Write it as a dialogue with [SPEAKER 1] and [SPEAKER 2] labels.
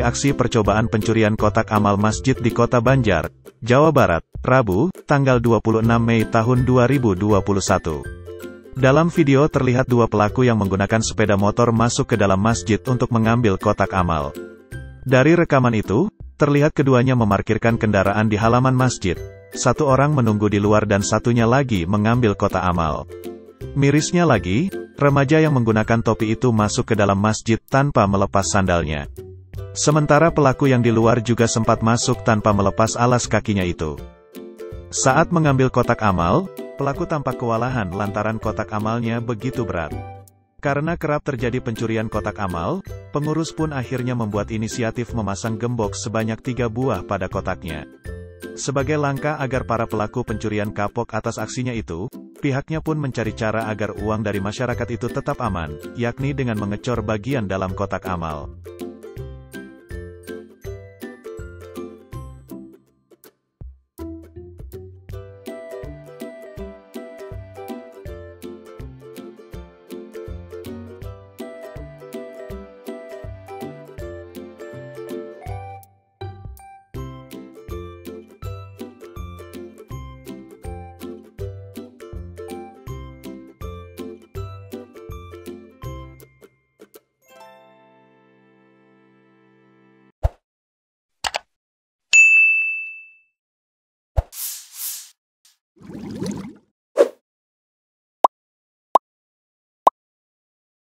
[SPEAKER 1] aksi percobaan pencurian kotak amal masjid di Kota Banjar, Jawa Barat, Rabu, tanggal 26 Mei tahun 2021. Dalam video terlihat dua pelaku yang menggunakan sepeda motor masuk ke dalam masjid untuk mengambil kotak amal. Dari rekaman itu, terlihat keduanya memarkirkan kendaraan di halaman masjid. Satu orang menunggu di luar dan satunya lagi mengambil kotak amal. Mirisnya lagi, remaja yang menggunakan topi itu masuk ke dalam masjid tanpa melepas sandalnya. Sementara pelaku yang di luar juga sempat masuk tanpa melepas alas kakinya itu. Saat mengambil kotak amal, pelaku tampak kewalahan lantaran kotak amalnya begitu berat. Karena kerap terjadi pencurian kotak amal, pengurus pun akhirnya membuat inisiatif memasang gembok sebanyak tiga buah pada kotaknya. Sebagai langkah agar para pelaku pencurian kapok atas aksinya itu, pihaknya pun mencari cara agar uang dari masyarakat itu tetap aman, yakni dengan mengecor bagian dalam kotak amal.